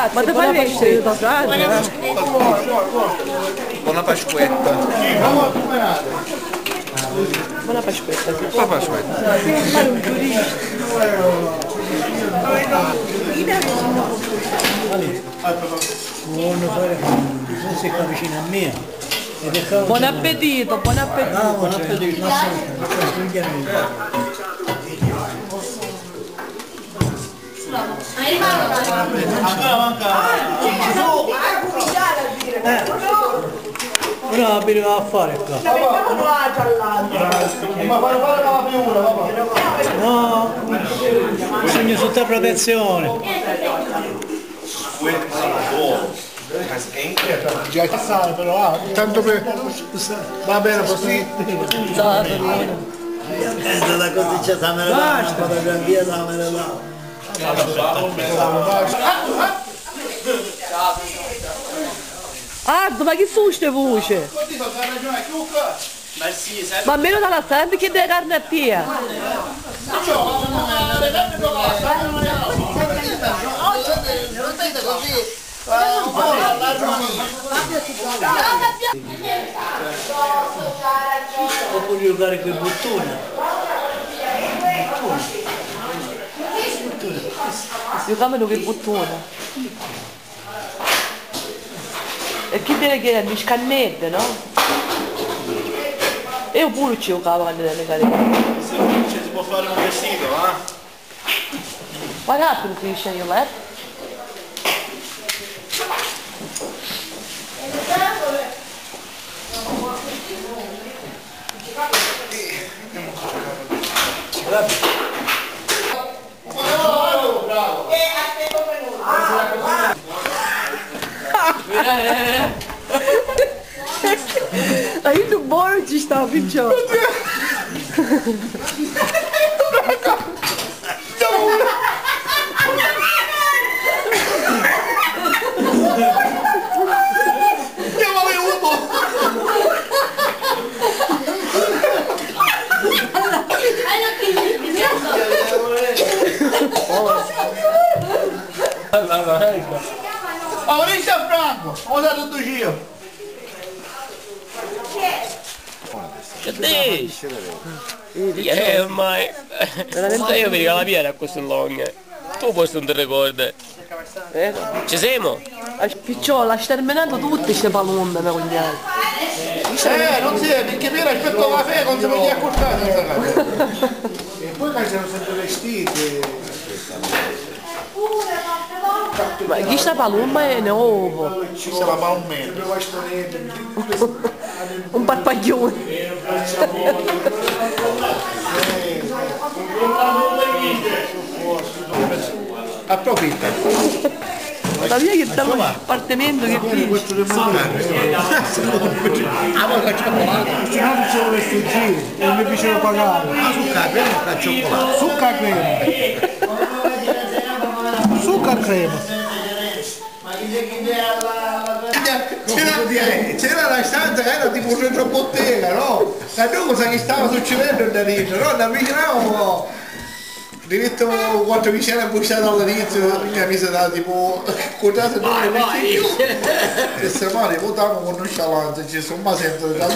ragazzi, ma te fai vedere da frate? Buona Pasquetta. Buona Pasquetta. Buona Pasquetta. Fare un giurista. Buono fare, non. Buon appetito, buon appetito. Buon appetito, buon Ah, appetito. buon appetito, assolutamente. Ora abbiamo a fare qua. No, bisogna sotto protezione. Già passare però, ah, tanto per... Va bene così. Entra la cosiccia, damela là, un po' da gran via, damela là. Ah, tu vai que susto, Evuche. Mas meno da sempre que de carne pia. Oppure giocare con i bottoni. Né? Giocavano che bottone. E chi deve che mi scannette, no? Io pure ci giocavo quando ero carine. Ci si può fare un vestito, eh? What happened to you, Shane? Aí do board está, Vitor. Maurizio Franco, ho dato tutto giro. Che dici? Eh, ormai... Ma io mi dico la mia era così lunga. Tu forse non ti ricordi. Eh, Ci siamo? Picciola, hai terminato tutte queste palombe, mio cognato. Eh, non si vede, perché mi aspetto la fede, non si può cosa. E poi che siamo sempre vestiti. Ghista Palumba è é Ci sarà un mese. un parpaglione. Approfitta. La mia che stavo appartamento che qui. Ah, ma cacciocolato? Se no non sono le fuggire, non mi piaceva pagare. Ma su cacchero cacciocolato? Su cacchero. Su cacchero. C'era, c'era la stanza che era tipo un retrobottega, no? E noi cosa che stava succedendo da dentro, no? Ne avvicinavamo diretto quanto mi c'era bussato all'inizio mi ha messo da tipo guardate dove vai, e se male votiamo con nonchalance ci sono ma sempre da